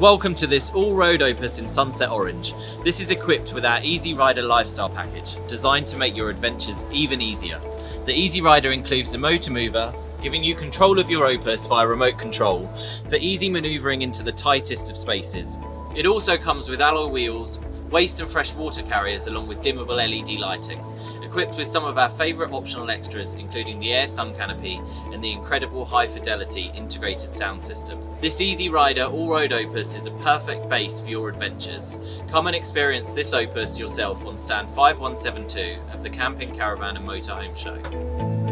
Welcome to this all-road Opus in Sunset Orange. This is equipped with our Easy Rider lifestyle package, designed to make your adventures even easier. The Easy Rider includes a motor mover, giving you control of your Opus via remote control for easy manoeuvring into the tightest of spaces. It also comes with alloy wheels, waste and fresh water carriers along with dimmable LED lighting equipped with some of our favourite optional extras including the air sun canopy and the incredible high fidelity integrated sound system. This Easy Rider all-road Opus is a perfect base for your adventures. Come and experience this Opus yourself on stand 5172 of the Camping Caravan and Motorhome Show.